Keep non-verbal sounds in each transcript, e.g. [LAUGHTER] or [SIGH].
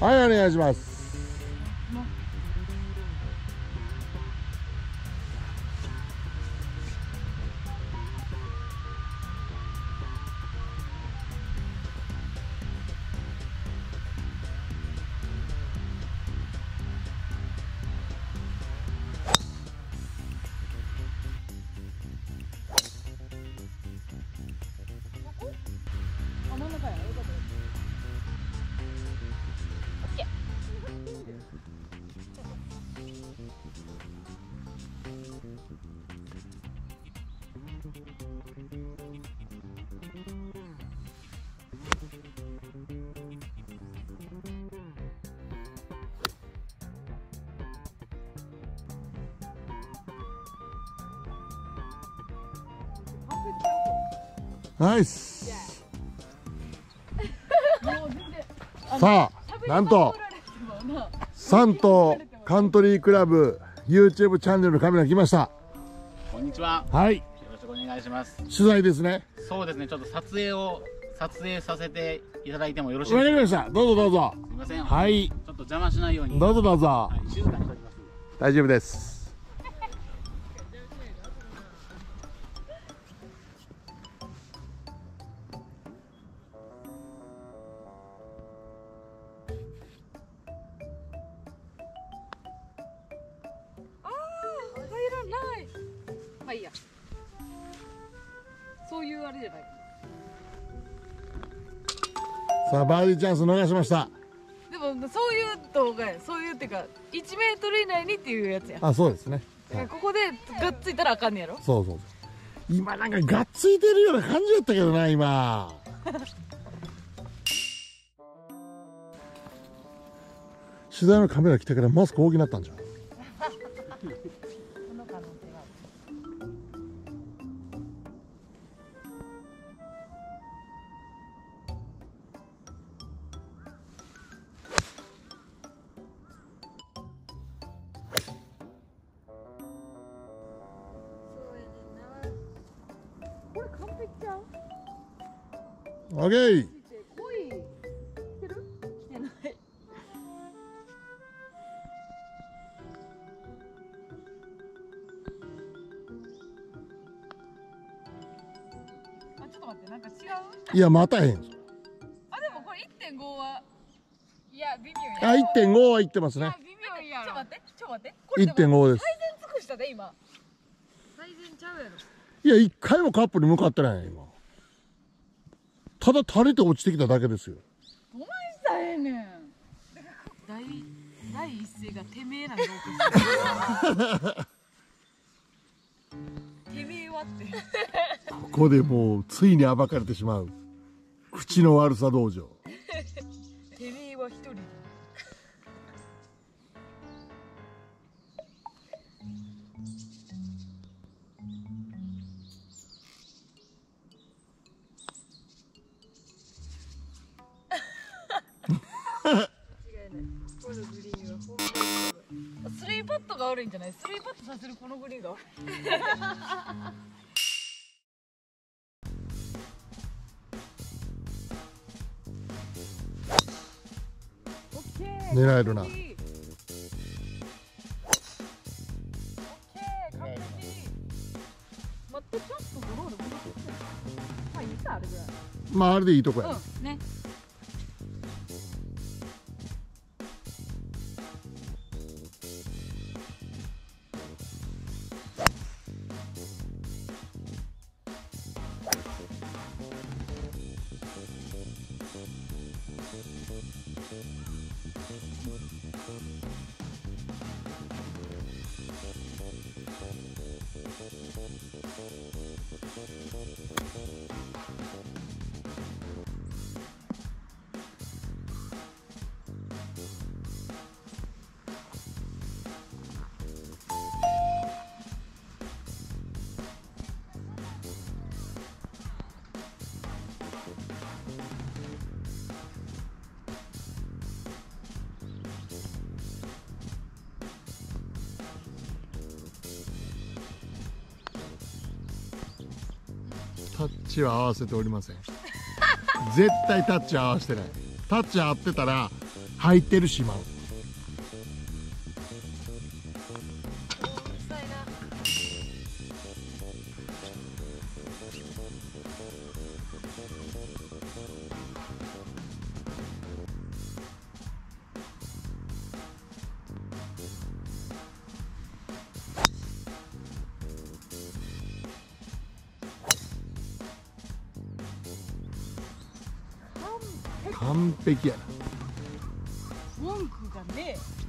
はいお願いします。ナイス [LAUGHS] さあなんとサントカントリークラブ YouTube チャンネルのカメラ来ましたこんにちは。はいよろしくお願いします。取材ですねそうですね。ちょっと撮影を撮影させていただいてもよろしいわかですか？りましたどうぞどうぞすみません。はいちょっと邪魔しないように。どうぞどうぞはい静かにしております。大丈夫ですチャンス逃しました。でもそういう動画や。そういうっていうか1メートル以内にっていうやつや。あそうですね。ここでがっついたらあかんねやろ？そうそうそう。今なんかがっついてるような感じだったけどな今。[LAUGHS] 取材のカメラ来てからマスク大きくなったんじゃんる来てないやまたへんあでもこれ1.5はいや微妙あや1.5は言ってますねあ微妙やろちょっと待ってちょっと待ってこれでも1.5です。最善尽くしたで今。最善ちゃうやろ。いや一回もカップに向かってない今ただ垂れて落ちてきただけですよ。どないしたらええねん。第第一声がてめえなのかてめえはって。ここでもうついに暴かれてしまう。口の悪さ道場悪いんじゃない？スリーパットさせるこのグリーンが悪いオッケー狙える。なまああれでいいとこや、うんねタチは合わせておりません。絶対タッチは合わせてない。タッチ合ってたら入ってる島う完璧やな。文句がねえ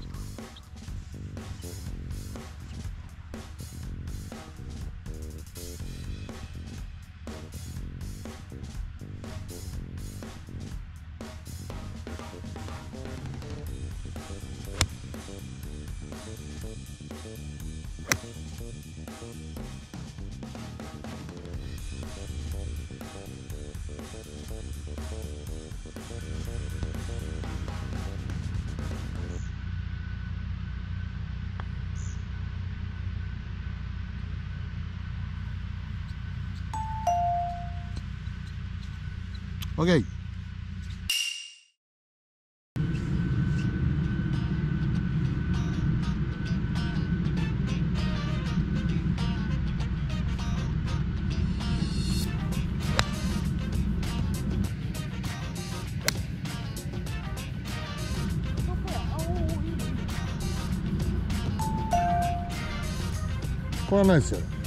ッケーどこやあおおいいねいいねこれはないですよ。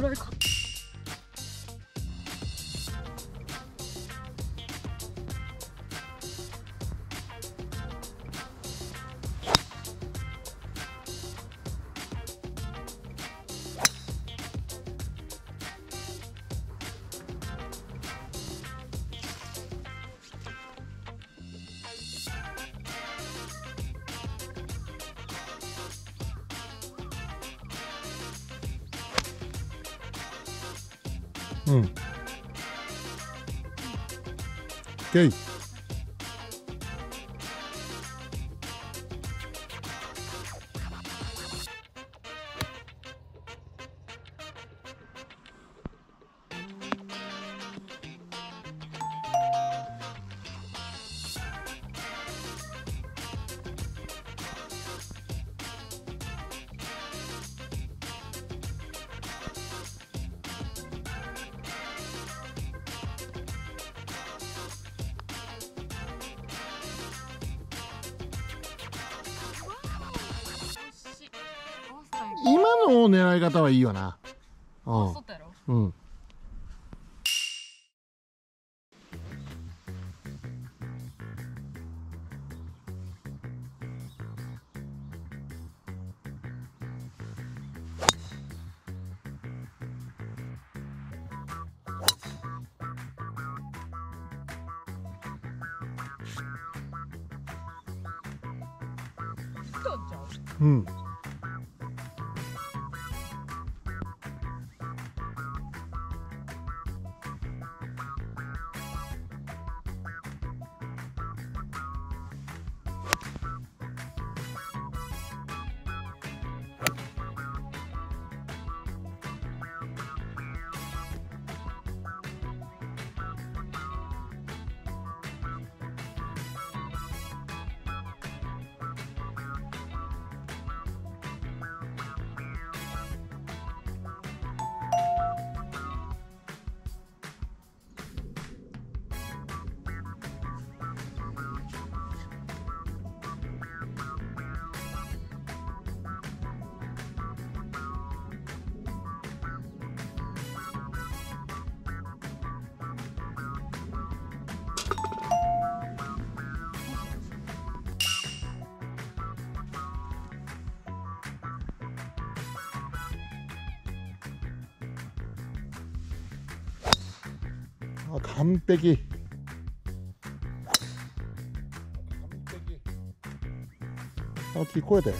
くりするぐの狙い方はいいよな。うん。うん。来たんちゃううんあ完璧完璧あ聞こえた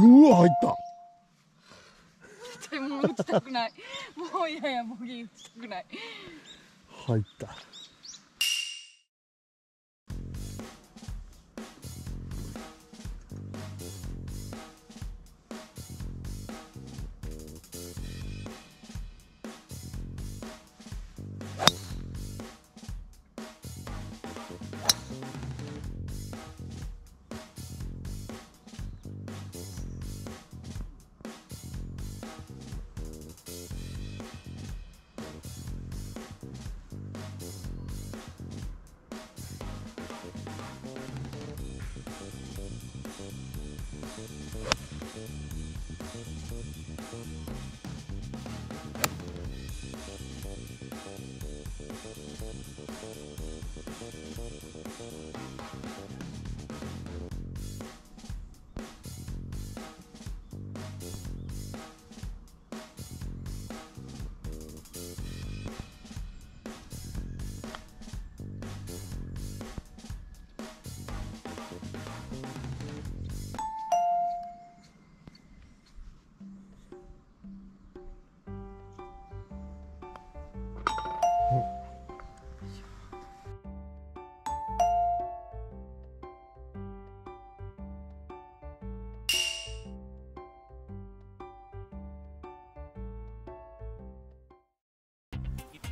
うわ入った。もう打ちたくない。もういやいやボギー打ちたくない。入った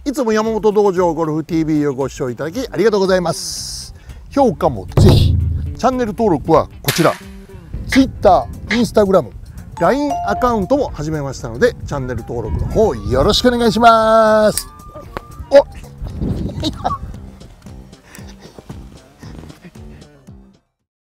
いつも山本道場ゴルフ TV をご視聴いただきありがとうございます。評価もぜひチャンネル登録はこちら。Twitter、Instagram、LINE アカウントも始めましたのでチャンネル登録の方よろしくお願いします。お